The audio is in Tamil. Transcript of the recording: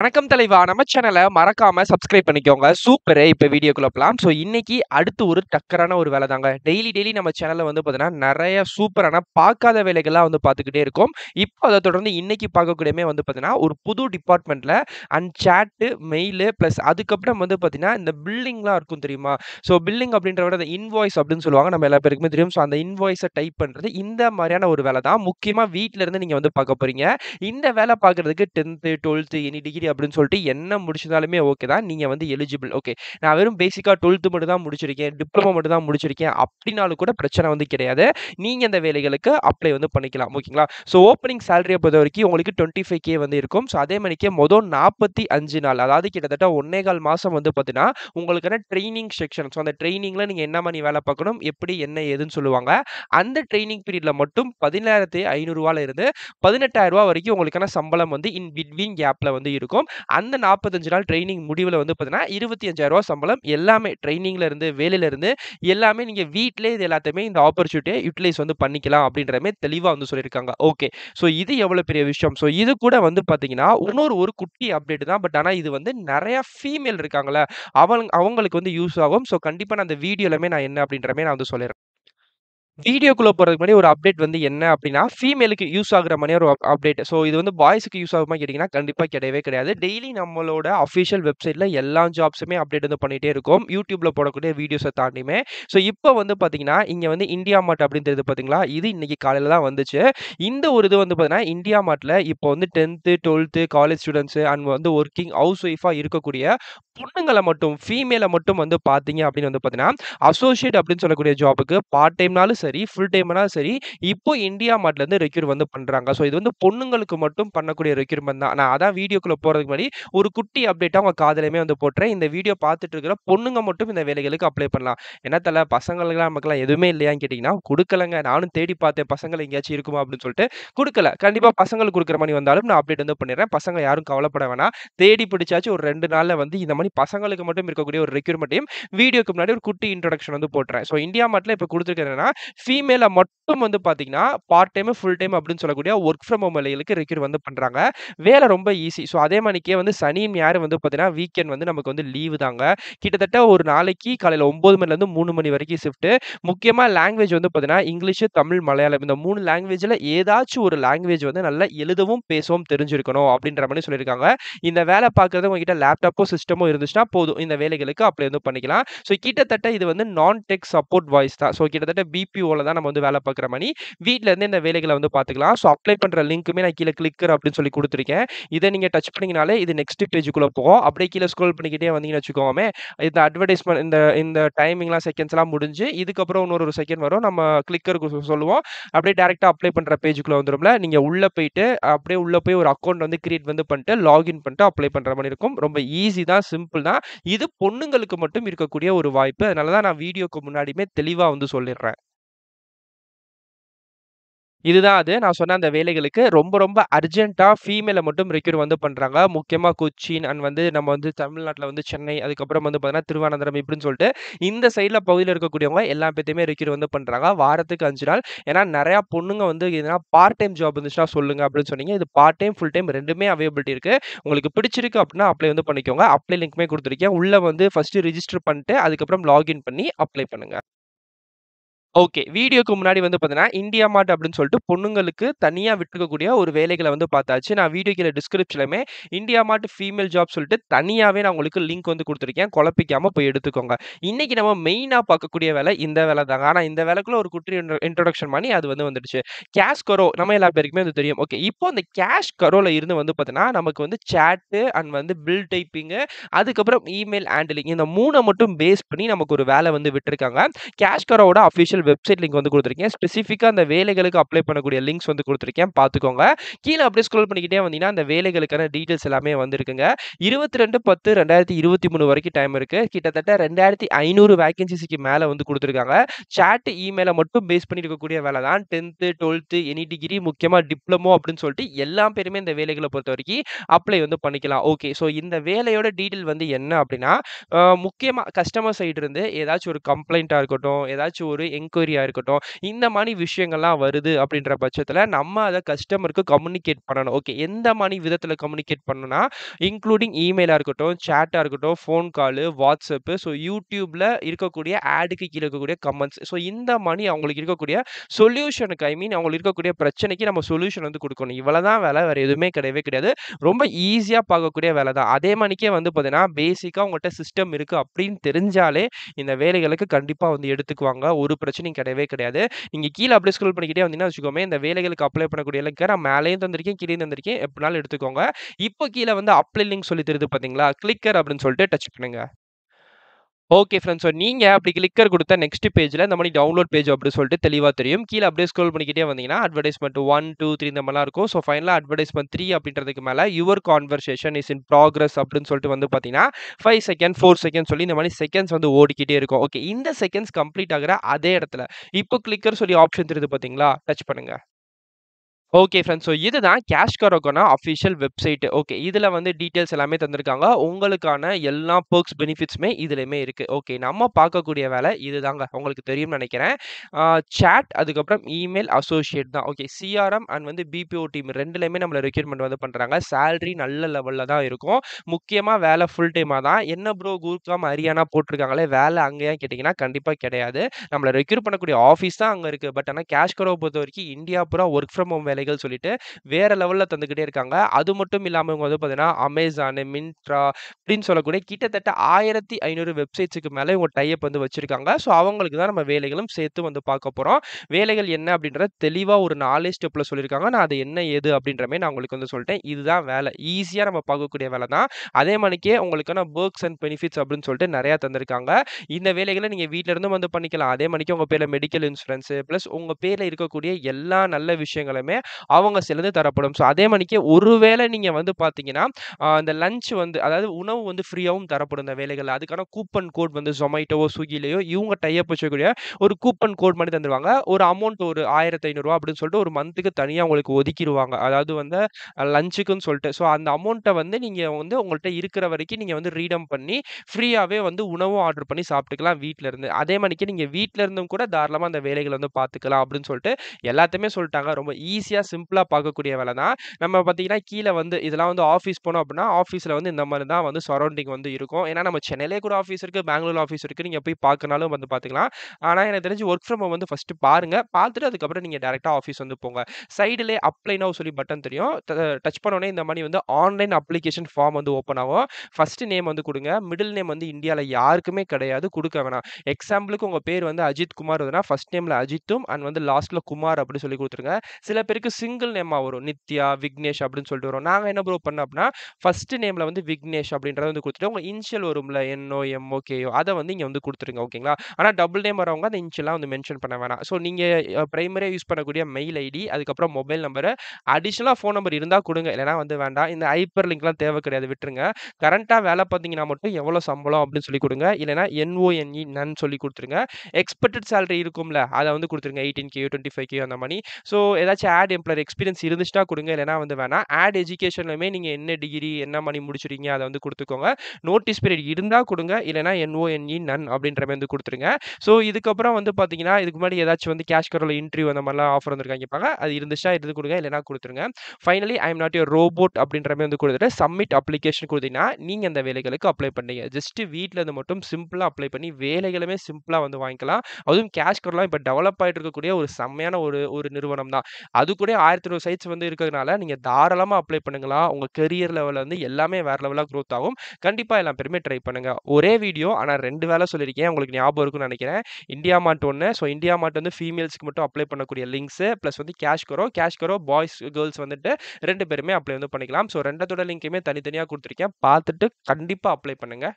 வணக்கம் தலைவா! நம்ம சேனலை மறக்காம சப்ஸ்கிரைப் பண்ணிக்கோங்க. சூப்பரு! இப்போ வீடியோக்குள்ள போகலாம் ஸோ இன்னைக்கு அடுத்து ஒரு டக்கரான ஒரு வேலை தாங்க. டெய்லி டெய்லி நம்ம சேனலில் வந்து பார்த்தீங்கன்னா, நிறைய சூப்பரான பார்க்காத வேலைகள்லாம் வந்து பார்த்துக்கிட்டே இருக்கும் இப்போ அதை தொடர்ந்து இன்னைக்கு பார்க்கக்கூடியமே வந்து பார்த்தீங்கன்னா, ஒரு புது டிபார்ட்மெண்ட்டில் அண்ட் சேட்டு மெயிலு ப்ளஸ் அதுக்கப்புறம் வந்து பார்த்தீங்கன்னா, இந்த பில்டிங்லாம் இருக்கும் தெரியுமா? ஸோ பில்டிங் அப்படின்றத விட இந்த இன்வாய்ஸ் அப்படின்னு சொல்லுவாங்க. நம்ம எல்லா பேருக்குமே தெரியும். ஸோ அந்த இன்வாய்ஸை டைப் பண்ணுறது இந்த மாதிரியான ஒரு வேலை தான். முக்கியமாக வீட்டிலேருந்து நீங்கள் வந்து பார்க்க போகிறீங்க இந்த வேலை பார்க்குறதுக்கு டென்த்து டுவெல்த்து எனி டிகிரி அப்படின்னு சொல்லிட்டு என்ன முடிச்சிருந்தாலுமே ஓகே தான். நீங்கள் வந்து எலிஜிபிள். ஓகே. நான் வெறும் பேசிக்காக டுவெல்த்து மட்டும் தான் முடிச்சிருக்கேன். டிப்ளமோ மட்டும் தான் முடிச்சிருக்கேன். அப்படின்னாலும் கூட பிரச்சனை வந்து கிடையாது. நீங்கள் இந்த வேலைகளுக்கு அப்ளை வந்து பண்ணிக்கலாம். ஓகேங்களா? ஸோ ஓப்பனிங் சேலரியை பொறுத்த வரைக்கும் உங்களுக்கு 25K வந்து இருக்கும். ஸோ அதே மாதிரிக்கே மொதல் நாற்பத்தி அஞ்சு நாள் அதாவது கிட்டத்தட்ட ஒன்னே கால் மாதம் வந்து பார்த்தீங்கன்னா, உங்களுக்கான ட்ரைனிங் செக்ஷன். ஸோ அந்த ட்ரைனிங்கில் நீங்கள் என்ன மாதிரி வேலை பார்க்கணும், எப்படி என்ன ஏதுன்னு சொல்லுவாங்க. அந்த ட்ரைனிங் பீரியடில் மட்டும் பதினாயிரத்தி ஐநூறுரூவால இருந்து ரூ. 18,000 வரைக்கும் உங்களுக்கான சம்பளம் வந்து இன் பிட்வீன் கேப்பில் வந்து இருக்கும். அந்த 45 நாள் ட்ரைனிங் முடிவில் வந்து பார்த்தீங்கன்னா, இருபத்தி 25,000 சம்பளம். எல்லாமே ட்ரைனிங்லேருந்து வேலையிலேருந்து எல்லாமே நீங்கள் வீட்டிலே இது எல்லாத்தையுமே இந்த ஆப்பர்ச்சுனிட்டியை யூட்டிலைஸ் வந்து பண்ணிக்கலாம் அப்படின்றமே தெளிவாக வந்து சொல்லியிருக்காங்க. ஓகே. ஸோ இது எவ்வளோ பெரிய விஷயம். ஸோ இது கூட வந்து பார்த்தீங்கன்னா, இன்னொரு ஒரு குட்டி அப்டேட் தான். பட் ஆனால் இது வந்து நிறையா ஃபீமேல் இருக்காங்கல்ல, அவங் அவங்களுக்கு வந்து யூஸ் ஆகும். ஸோ கண்டிப்பாக நான் அந்த வீடியோலமே நான் என்ன அப்படின்றமே நான் வந்து சொல்லிடுறேன் வீடியோக்குள்ளே போகிறதுக்கு முன்னாடி ஒரு அப்டேட் வந்து என்ன அப்படின்னா, ஃபீமேலுக்கு யூஸ் ஆகிற மாதிரி ஒரு அப்டேட். ஸோ இது வந்து பாய்ஸ்க்கு யூஸ் ஆகுமா கேட்டிங்கன்னா கண்டிப்பாக கிடையவே கிடையாது. டெய்லி நம்மளோட அஃபிஷியல் வெப்சைட்டில் எல்லா ஜாப்ஸுமே அப்டேட் வந்து பண்ணிகிட்டே இருக்கும் யூடியூப்பில் போடக்கூடிய வீடியோஸை தாண்டியுமே. ஸோ இப்போ வந்து பார்த்தீங்கன்னா, இங்கே வந்து இந்தியா மார்ட் அப்படின்றது பார்த்தீங்களா? இது இன்னைக்கு காலையில் தான் வந்துச்சு. இந்த ஒரு இது வந்து பார்த்தீங்கன்னா, இந்தியா மார்ட்டில் இப்போ வந்து 10த், 12த் காலேஜ் ஸ்டூடெண்ட்ஸு அண்ட் வந்து ஒர்க்கிங் ஹவுஸ் ஒய்ஃபாக இருக்கக்கூடிய பொண்ணுங்களை மட்டும், ஃபீமேலை மட்டும் வந்து பார்த்தீங்க அப்படின்னு வந்து பார்த்தீங்கன்னா, அசோசியேட் அப்படின்னு சொல்லக்கூடிய ஜாபுக்கு பார்ட் டைம்னாலும் சரி, சரி ஃபுல் டைம்னா சரி, இப்போ இந்தியா மாட்லேருந்து ரெக்யூர் வந்து பண்ணுறாங்க ஸோ இது வந்து பொண்ணுங்களுக்கு மட்டும் பண்ணக்கூடிய ரெக்யூர்மெண்ட் தான். நான் அதான் வீடியோக்குள்ளே போகிறதுக்கு முன்னாடி ஒரு குட்டி அப்டேட்டாக உங்கள் காதலையுமே வந்து போட்டுறேன். இந்த வீடியோ பார்த்துட்டு இருக்கிற பொண்ணுங்க மட்டும் இந்த வேலைகளுக்கு அப்ளை பண்ணலாம். என்ன தலை பசங்களுக்குலாம் நமக்குலாம் எதுவுமே இல்லையான்னு கேட்டிங்கன்னா கொடுக்கலங்க நானும் தேடி பார்த்தேன் பசங்களை எங்கேயாச்சும் இருக்குமா அப்படின்னு சொல்லிட்டு, கொடுக்கல கண்டிப்பாக பசங்களுக்கு கொடுக்குற மாதிரி வந்தாலும் நான் அப்டேட் வந்து பண்ணிடுறேன். பசங்க யாரும் கவலைப்பட வேணாம். தேடி பிடிச்சாச்சும் ஒரு ரெண்டு நாளில் வந்து இந்த மாதிரி பசங்களுக்கு மட்டும் இருக்கக்கூடிய ஒரு ரெக்யூர்மெண்ட்டையும் வீடியோக்கு முன்னாடி ஒரு குட்டி இன்ட்ரடக்ஷன் வந்து போட்டுறேன். ஸோ இந்தியா மார்ட்ல இப்போ குடுத்துருக்கிறது ஃபீமேலை மட்டும் வந்து பார்த்தீங்கன்னா, பார்ட் டைம், ஃபுல் டைம் அப்படின்னு சொல்லக்கூடிய ஒர்க் ஃப்ரம் ஹோம் வேலைகளுக்கு ரெக்யூர் வந்து பண்ணுறாங்க வேலை ரொம்ப ஈஸி. ஸோ அதே மாரிக்கே வந்து சனி, ஞாயிறு வந்து பார்த்தீங்கன்னா, வீக்கெண்ட் வந்து நமக்கு வந்து லீவு தாங்க. கிட்டத்தட்ட ஒரு நாளைக்கு காலையில் ஒம்பது மணிலேருந்து மூணு மணி வரைக்கும் ஷிஃப்ட்டு முக்கியமாக லாங்குவேஜ் வந்து பார்த்தீங்கன்னா, இங்கிலீஷு தமிழ், மலையாளம் இந்த மூணு லாங்குவேஜில் ஏதாச்சும் ஒரு லாங்குவேஜ் வந்து நல்லா எழுதவும், பேசவும் தெரிஞ்சிருக்கணும் அப்படின்ற மாதிரி சொல்லியிருக்காங்க. இந்த வேலை பார்க்கறது உங்ககிட்ட லேப்டாப்போ, சிஸ்டமோ இருந்துச்சுன்னா போதும். இந்த வேலைகளுக்கு அப்ளை வந்து பண்ணிக்கலாம். ஸோ கிட்டத்தட்ட இது வந்து நான் டெக் சப்போர்ட் வாய்ஸ் தான். ஸோ கிட்டத்தட்ட பிபிஓல தான் நம்ம வந்து வேலை பார்க்குற மாதிரி வீட்டிலேருந்து இருந்தே இந்த வேலைகளை வந்து பார்த்துக்கலாம். ஸோ அப்ளை பண்ணுற லிங்க்குமே நான் கீழே கிளிக்கர் அப்படின்னு சொல்லி கொடுத்துருக்கேன் இதை நீங்கள் டச் பண்ணிங்கனாலே இது நெக்ஸ்ட் பேஜுக்குள்ளே போகும். அப்படியே கீழே ஸ்க்ரோல் பண்ணிக்கிட்டே வந்தீங்கன்னு வச்சுக்கோமே இந்த அட்வர்டைஸ்மெண்ட் இந்த இந்த டைமிங்லாம் செகண்ட்ஸ்லாம் முடிஞ்சு, இதுக்கப்புறம் இன்னொரு ஒரு செகண்ட் வரும். நம்ம கிளிக்கருக்கு சொல்லுவோம். அப்படியே டேரெக்டாக அப்ளை பண்ணுற பேஜுக்குள்ளே வந்துடும்ல நீங்கள் உள்ளே போயிட்டு, அப்படியே உள்ளே போய் ஒரு அக்கௌண்ட் வந்து கிரியேட் வந்து பண்ணிட்டு, லாகின் பண்ணிட்டு அப்ளை பண்ணுற மாதிரி இருக்கும். ரொம்ப ஈஸி தான், சிம்பிள் தான். இது பொண்ணுங்களுக்கு மட்டும் இருக்கக்கூடிய ஒரு வாய்ப்பு. அதனால தான் நான் வீடியோக்கு முன்னாடியுமே தெளிவாக வந்து சொல்லிடுறேன். இதுதான் அது. நான் சொன்ன அந்த வேலைகளுக்கு ரொம்ப ரொம்ப அர்ஜென்ட்டாக ஃபீமேலை மட்டும் ரெக்யூட் வந்து பண்ணுறாங்க முக்கியமாக கொச்சின் அண்ட் வந்து நம்ம வந்து தமிழ்நாட்டில் வந்து சென்னை, அதுக்கப்புறம் வந்து பார்த்தீங்கன்னா, திருவானந்தரம் இப்படின்னு சொல்லிட்டு இந்த சைடில் பகுதியில் இருக்கக்கூடியவங்க எல்லா பேத்தையுமே ரெக்யூட் வந்து பண்ணுறாங்க வாரத்துக்கு அஞ்சு நாள். ஏன்னா நிறையா பொண்ணுங்க வந்து இதுனா பார்ட் டைம் ஜாப் இருந்துச்சுன்னா சொல்லுங்க அப்படின்னு சொன்னீங்க. இது பார்ட் டைம், ஃபுல் டைம் ரெண்டுமே அவைலபிலிட்டி இருக்குது உங்களுக்கு பிடிச்சிருக்கு அப்படின்னா அப்ளை வந்து பண்ணிக்கோங்க. அப்ளை லிங்க்குமே கொடுத்துருக்கேன் உள்ளே வந்து ஃபர்ஸ்ட்டு ரிஜிஸ்டர் பண்ணிட்டு, அதுக்கப்புறம் லாகின் பண்ணி அப்ளை பண்ணுங்கள் ஓகே. வீடியோக்கு முன்னாடி வந்து பார்த்தீங்கன்னா, இந்தியா மார்ட் அப்படின்னு சொல்லிட்டு பொண்ணுங்களுக்கு தனியா விட்டுருக்கக்கூடிய ஒரு வேலைகள வந்து பார்த்தாச்சு. நான் வீடியோ கீழ டிஸ்கிரிப்ஷன்லயுமே இந்தியா மார்ட் ஃபீமேல் ஜாப் சொல்லிட்டு தனியாவே நான் உங்களுக்கு லிங்க் வந்து குடுத்துருக்கேன். குழப்பிக்காம போய் எடுத்துக்கோங்க. இன்னைக்கு நம்ம மெயினா பார்க்கக்கூடிய வேலை இந்த வேலை தாங்க. ஆனா இந்த வேலைக்குள்ள ஒரு குட்டி இன்ட்ரோ இன்ட்ரோடக்ஷன் மாரி அது வந்து வந்துடுச்சு. கேஷ் கரோ நம்ம எல்லா பேருக்குமே அது தெரியும். ஓகே. இப்போ அந்த கேஷ் கரோல இருந்து வந்து பார்த்தீங்கன்னா, நமக்கு வந்து சாட்டு அண்ட் வந்து பில் டைப்பிங்கு, அதுக்கப்புறம் இமெயில் ஹேண்டிலிங் இந்த 3 மட்டும் பேஸ் பண்ணி நமக்கு ஒரு வேலை வந்து விட்டுருக்காங்க. கேஷ் கரோவோட அஃபிஷியல் வெப்சைட் லிங்க் வந்து கொடுத்துருக்கேன் ஸ்பெசிஃபிக்காக அந்த வேலைகளுக்கு அப்ளை பண்ணக்கூடிய லிங்க்ஸ் வந்து கொடுத்துருக்கேன் பார்த்துக்கோங்க. கீழே அப்படியே ஸ்க்ரோல் பண்ணிக்கிட்டே வந்தீங்கன்னா, அந்த வேலைகளுக்கான டீட்டெயில்ஸ் எல்லாமே வந்திருக்குங்க. 22/10/2023 வரைக்கும் டைம் இருக்கு. கிட்டத்தட்ட 2500 வேக்கன்ஸிஸ்க்கு மேலே வந்து கொடுத்துருக்காங்க சாட், இமெயிலை மட்டும் பேஸ் பண்ணி இருக்கக்கூடிய வேலை தான். 10த், 12த் எனி டிகிரி முக்கியமாக டிப்ளமோ அப்படின்னு சொல்லிட்டு எல்லா பேருமே இந்த வேலைகளை பொறுத்த வரைக்கும் அப்ளை வந்து பண்ணிக்கலாம். ஓகே. ஸோ இந்த வேலையோட டீட்டெயில் வந்து என்ன அப்படின்னா, முக்கியமாக கஸ்டமர் சைடு இருந்து ஏதாச்சும் ஒரு கம்ப்ளைண்ட்டாக இருக்கட்டும், ஏதாச்சும் ஒரு என்கொயரியாக இருக்கட்டும். இந்த மாதிரி விஷயங்கள்லாம் வருது அப்படின்ற பட்சத்தில் நம்ம அதை கஸ்டமருக்கு கம்யூனிகேட் பண்ணணும். ஓகே. எந்த மாதிரி விதத்தில் கம்யூனிகேட் பண்ணணும்னா, இன்க்ளூடிங் இமெயிலாக இருக்கட்டும், சேட்டாக இருக்கட்டும், ஃபோன் காலு, வாட்ஸ்அப்பு ஸோ யூடியூப்பில் இருக்கக்கூடிய ஆடுக்கு கீழ இருக்கக்கூடிய கமெண்ட்ஸ். ஸோ இந்த மாதிரி அவங்களுக்கு இருக்கக்கூடிய சொல்யூஷனுக்கு ஐ மீன் அவங்களுக்கு இருக்கக்கூடிய பிரச்சனைக்கு நம்ம சொல்யூஷன் வந்து கொடுக்கணும் இவ்வளோ தான் வேலை வேறு எதுவுமே கிடையவே கிடையாது. ரொம்ப ஈஸியாக பார்க்கக்கூடிய வேலை தான். அதே மணிக்கே வந்து பார்த்தீங்கன்னா, பேசிக்காக உங்கள்கிட்ட சிஸ்டம் இருக்குது அப்படின்னு தெரிஞ்சாலே, இந்த வேலைகளுக்கு கண்டிப்பாக வந்து எடுத்துக்குவாங்க. ஒரு பிரச்சனை பிரச்சனையும் கிடையவே கிடையாது. நீங்கள் கீழே அப்படியே ஸ்க்ரோல் பண்ணிக்கிட்டே வந்தீங்கன்னா வச்சுக்கோமே, இந்த வேலைகளுக்கு அப்ளை பண்ணக்கூடிய லிங்க்க நான் மேலேயும் தந்திருக்கேன், கீழேயும் தந்திருக்கேன். எப்படினாலும் எடுத்துக்கோங்க. இப்போ கீழே வந்து அப்ளை லிங்க் சொல்லி தருது பார்த்தீங்களா? கிளிக்கர் அப்படின்னு சொல்லிட்டு டச் பண்ணுங்க. ஓகே ஃப்ரெண்ட்ஸ் ஸோ நீங்கள் அப்படி கிளிக்கர் கொடுத்த நெக்ஸ்ட் பேஜில் இந்த மாதிரி டவுன்லோட் பேஜ் அப்படி சொல்லிட்டு தெளிவாக தெரியும். கீழே அப்படியே ஸ்க்ரோல் பண்ணிக்கிட்டே வந்தீங்கன்னா, அட்வர்டைஸ்மெண்ட் ஒன் டூ த்ரீ இந்த மாதிரிலாம் இருக்கும். ஸோ ஃபைனலாக அட்வர்டைஸ்மெண்ட் த்ரீ அப்படின்றதுக்கு மேலே your conversation is in progress அப்படின்னு சொல்லிட்டு வந்து பார்த்தீங்கன்னா, ஃபைவ் செகண்ட், ஃபோர் செகண்ட் சொல்லி இந்த மாதிரி செகண்ட்ஸ் வந்து ஓடிக்கிட்டே இருக்கும். ஓகே. இந்த செகண்ட்ஸ் கம்ப்ளீட் ஆகுற அதே இடத்துல, இப்போ கிளிக்கர் சொல்லி ஆப்ஷன் தெரியுது பார்த்தீங்களா? டச் பண்ணுங்கள் ஓகே ஃப்ரெண்ட்ஸ் ஸோ இதுதான் கேஷ் கரோக்கான அஃபிஷியல் வெப்சைட். ஓகே. இதில் வந்து டீட்டெயில்ஸ் எல்லாமே தந்திருக்காங்க. உங்களுக்கான எல்லா பர்க்ஸ் பெனிஃபிட்ஸுமே இதுலையுமே இருக்குது ஓகே. நம்ம பார்க்கக்கூடிய வேலை இதுதாங்க. உங்களுக்கு தெரியும்னு நினைக்கிறேன் சேட் சாட் அதுக்கப்புறம் இமெயில் அசோசியேட் தான். ஓகே. சிஆர்எம் அண்ட் வந்து பிபிஓ டீம் ரெண்டுலேயுமே நம்மள ரெக்யூர்மெண்ட் வந்து பண்ணுறாங்க சேலரி நல்ல லெவலில் தான் இருக்கும். முக்கியமாக வேலை ஃபுல் டைமாக தான். என்ன ப்ரோ குர்காம், ஹரியானா போட்டிருக்காங்களே வேலை அங்கேயா கேட்டிங்கன்னா கண்டிப்பாக கிடையாது. நம்மளை ரெக்யூர் பண்ணக்கூடிய ஆஃபீஸ் தான் அங்கே இருக்குது பட் ஆனால் கேஷ் காரோ பொறுத்த வரைக்கும் இந்தியா பூரா ஒர்க் ஃப்ரம் ஹோம் வேலைகள் சொல்லிட்டு வேற லெவல்ல தந்துக்கிட்டே இருக்காங்க. அது மட்டும் இல்லாம இவங்க வந்து பார்த்தீங்கன்னா, அமேசானு மின்ட்ரா அப்படின்னு சொல்லக்கூடிய கிட்டத்தட்ட ஆயிரத்தி ஐநூறு வெப்சைட்ஸுக்கு மேல இவங்க டைப் வந்து வச்சிருக்காங்க. ஸோ அவங்களுக்கு தான் நம்ம வேலைகளும் சேர்த்து வந்து பார்க்க போறோம். வேலைகள் என்ன அப்படின்றத தெளிவா ஒரு நாலேஜ் ஸ்டெப்ல சொல்லியிருக்காங்க. நான் அது என்ன ஏது அப்படின்ற நான் உங்களுக்கு வந்து சொல்லிட்டேன். இதுதான் வேலை. ஈஸியா நம்ம பார்க்கக்கூடிய வேலை தான். அதே மாணிக்கே உங்களுக்கான பர்க்ஸ் அண்ட் பெனிஃபிட்ஸ் அப்படின்னு சொல்லிட்டு நிறையா தந்திருக்காங்க. இந்த வேலைகளை நீங்க வீட்ல இருந்தும் வந்து பண்ணிக்கலாம். அதே மாணிக்கு உங்க பேர்ல மெடிக்கல் இன்சூரன்ஸ் பிளஸ் உங்க பேர்ல இருக்கக்கூடிய எல்லா நல்ல விஷயங்களுமே அவங்க சைட்லருந்து தரப்படும். ஸோ அதே மாணிக்கு ஒருவேளை நீங்கள் வந்து பார்த்தீங்கன்னா, அந்த இந்த லஞ்ச் வந்து அதாவது உணவு வந்து ஃப்ரீயாகவும் தரப்படும் இந்த வேலைகள் அதுக்கான கூப்பன் கோட் வந்து ஜொமேட்டோவோ ஸ்விக்கிலேயோ இவங்க டைப் வச்சக்கூடிய வச்சுக்கக்கூடிய ஒரு கூப்பன் கோட் மாதிரி தந்துடுவாங்க ஒரு அமௌண்ட் ஒரு ஆயிரத்தி ஐநூறுரூவா அப்படின்னு சொல்லிட்டு ஒரு மந்த்துக்கு தனியாக உங்களுக்கு ஒதுக்கிடுவாங்க அதாவது வந்து லஞ்சுக்குன்னு சொல்லிட்டு. ஸோ அந்த அமௌண்ட்டை வந்து நீங்கள் வந்து உங்கள்கிட்ட இருக்கிற வரைக்கும் நீங்கள் வந்து ரீடம் பண்ணி ஃப்ரீயாகவே வந்து உணவும் ஆர்டர் பண்ணி சாப்பிட்டுக்கலாம் வீட்டில் இருந்து. அதே மணிக்கு நீங்கள் வீட்டில் இருந்தும் கூட தாராளமாக அந்த வேலைகளை வந்து பார்த்துக்கலாம் அப்படின்னு சொல்லிட்டு எல்லாத்தையுமே சொல்லிட்டாங்க ரொம்ப ஈஸியாக ஈஸியாக சிம்பிளாக பார்க்கக்கூடிய வேலை தான். நம்ம பார்த்தீங்கன்னா, கீழே வந்து இதெல்லாம் வந்து ஆஃபீஸ் போனோம் அப்படின்னா, ஆஃபீஸில் வந்து இந்த மாதிரி தான் வந்து சரௌண்டிங் வந்து இருக்கும். ஏன்னா நம்ம சென்னையிலே கூட ஆஃபீஸ் இருக்குது பெங்களூர் ஆஃபீஸ் இருக்குது நீங்கள் போய் பார்க்கனாலும் வந்து பார்த்துக்கலாம். ஆனால் எனக்கு தெரிஞ்சு ஒர்க் ஃப்ரம் ஹோம் வந்து ஃபஸ்ட்டு பாருங்கள் பார்த்துட்டு அதுக்கப்புறம் நீங்கள் டேரெக்டாக ஆஃபீஸ் வந்து போங்க. சைடிலே அப்ளை நவ் சொல்லி பட்டன் தெரியும். டச் பண்ணோடனே இந்த மாதிரி வந்து ஆன்லைன் அப்ளிகேஷன் ஃபார்ம் வந்து ஓப்பன் ஆகும். ஃபஸ்ட்டு நேம் வந்து கொடுங்க மிடில் நேம் வந்து இந்தியாவில் யாருக்குமே கிடையாது. கொடுக்க வேணாம். எக்ஸாம்பிளுக்கு உங்கள் பேர் வந்து அஜித் குமார் ஃபஸ்ட் நேமில் நேம்ல அஜித்தும் அண்ட் வந்து லாஸ்ட்டில் குமார் அப்படி சொல்லி கொடுத்துருங்க சில பேருக்கு சிங்கிள் நேமா வரும். நித்யா, விக்னேஷ் அப்படின்னு சொல்லிட்டு வரும். நாங்கள் என்ன ப்ரோ பண்ணோம் அப்படின்னா, ஃபர்ஸ்ட் நேம்ல வந்து விக்னேஷ் அப்படின்றத வந்து கொடுத்துட்டு உங்கள் இன்ஷியல் வரும்ல என்ஓ, எம்ஓ, கேஓ அதை வந்து இங்கே வந்து கொடுத்துருங்க ஓகேங்களா? ஆனால் டபுள் நேம் வரவங்க அந்த இன்ஷியலாக வந்து மென்ஷன் பண்ண வேணாம். ஸோ நீங்கள் ப்ரைமரியாக யூஸ் பண்ணக்கூடிய மெயில் ஐடி, அதுக்கப்புறம் மொபைல் நம்பரு, அடிஷ்னலாக ஃபோன் நம்பர் இருந்தால் கொடுங்க இல்லைனா வந்து வேண்டாம். இந்த ஹைப்பர் லிங்க்லாம் தேவை கிடையாது. விட்டுருங்க. கரண்ட்டாக வேலை பார்த்தீங்கன்னா மட்டும் எவ்வளோ சம்பளம் அப்படின்னு சொல்லி கொடுங்க இல்லைனா என்ஓஎன்இ நன் சொல்லி கொடுத்துருங்க எக்ஸ்பெக்டட் சேலரி இருக்கும்ல, அதை வந்து கொடுத்துருங்க eighteen K twenty five K அந்த மாதிரி ஸோ ஏதாச்சும் ஆட் எம்ப்ளாயர் எக்ஸ்பீரியன்ஸ் இருந்துச்சுன்னா கொடுங்க இல்லைனா வந்து வேணாம். ஆட் எஜுகேஷன்லையுமே நீங்கள் என்ன டிகிரி, என்ன மணி முடிச்சிருக்கீங்க அதை வந்து கொடுத்துக்கோங்க நோட்டீஸ் பீரியட் இருந்தால் கொடுங்க இல்லைனா என்ஓஎன்இ நன் அப்படின்ற மாதிரி வந்து கொடுத்துருங்க ஸோ இதுக்கப்புறம் வந்து பார்த்தீங்கன்னா, இதுக்கு முன்னாடி ஏதாச்சும் வந்து கேஷ் கரோல இன்டர்வியூ அந்த மாதிரிலாம் ஆஃபர் வந்திருக்காங்க கேட்பாங்க. அது இருந்துச்சுன்னா இருந்து கொடுங்க இல்லைனா கொடுத்துருங்க finally I am not a robot அப்படின்ற மாதிரி வந்து கொடுத்துட்டு சப்மிட் அப்ளிகேஷன் கொடுத்தீங்கன்னா நீங்கள் அந்த வேலைகளுக்கு அப்ளை பண்ணீங்க. ஜஸ்ட் வீட்டில் இருந்து மட்டும் சிம்பிளாக அப்ளை பண்ணி வேலைகளுமே சிம்பிளாக வந்து வாங்கிக்கலாம். அதுவும் கேஷ் கரோலாம் இப்போ டெவலப் ஆகிட்டு இருக்கக்கூடிய ஒரு செம்மையான ஒரு ஒரு நிறுவனம் தான். அது கூட 1200 சைட்ஸ் வந்து இருக்கிறதுனால, நீங்கள் தாராளமாக அப்ளை பண்ணுங்களா உங்கள் கரியர் லெவலில் வந்து எல்லாமே வேற லெவலாக குரோத் ஆகும். கண்டிப்பாக எல்லா பேருமே ட்ரை பண்ணுங்கள் ஒரே வீடியோ ஆனால் ரெண்டு வேலை சொல்லியிருக்கேன். உங்களுக்கு ஞாபகம் இருக்கும்னு நினைக்கிறேன் இந்தியா மார்ட் ஒன்று ஸோ இந்தியா மார்ட் வந்து ஃபீமேல்ஸ்க்கு மட்டும் அப்ளை பண்ணக்கூடிய லிங்க்ஸு ப்ளஸ் வந்து cash Karo. Cash Karo boys, girls வந்துட்டு ரெண்டு பேருமே அப்ளை வந்து பண்ணிக்கலாம். ஸோ ரெண்டத்தோட லிங்க்குமே தனித்தனியாக கொடுத்துருக்கேன் பார்த்துட்டு கண்டிப்பாக அப்ளை பண்ணுங்க.